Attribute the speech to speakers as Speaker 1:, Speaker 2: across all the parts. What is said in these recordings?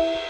Speaker 1: Thank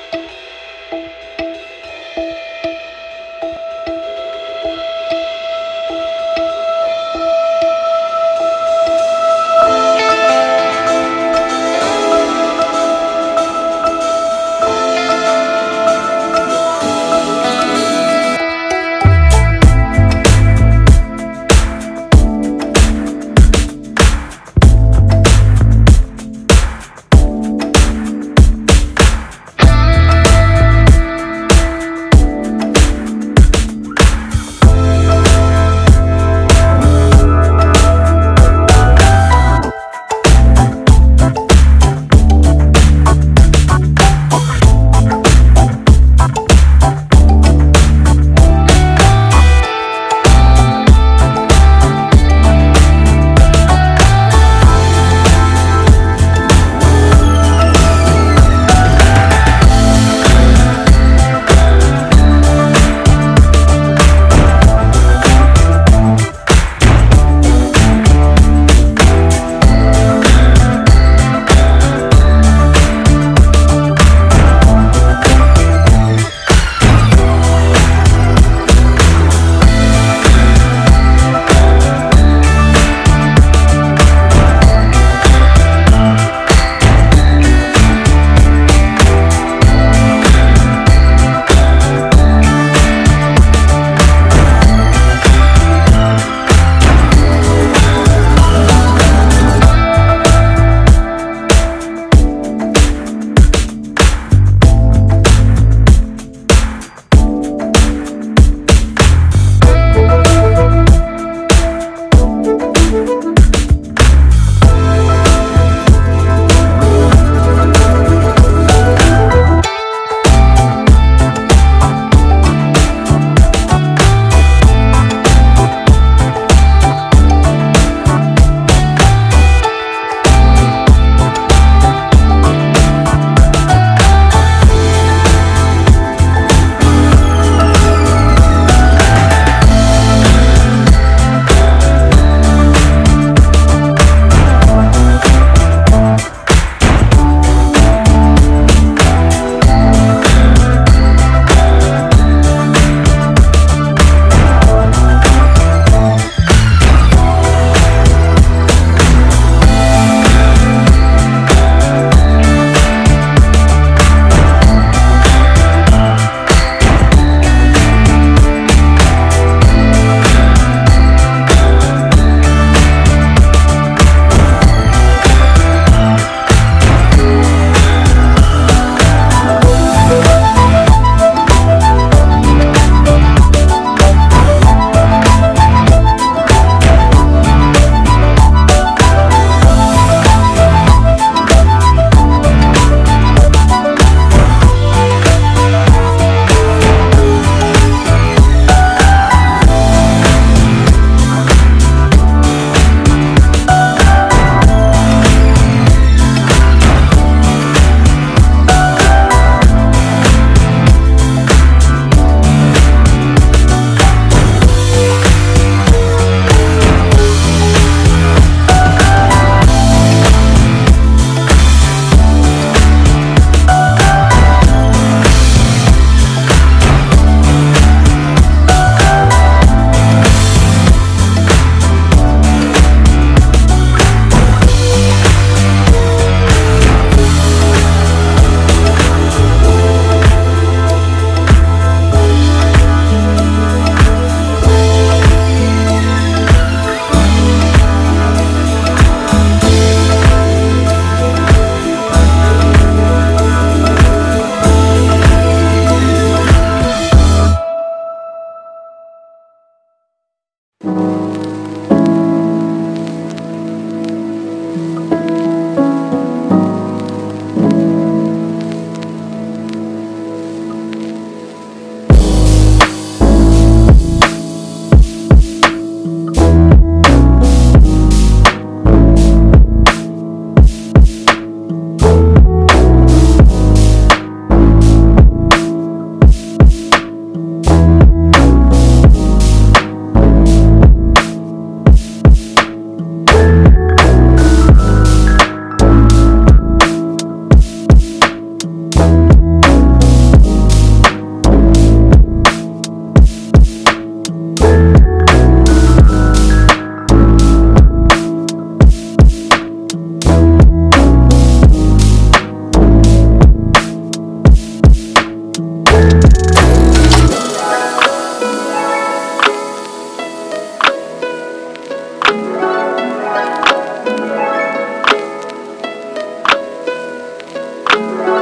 Speaker 1: Bye.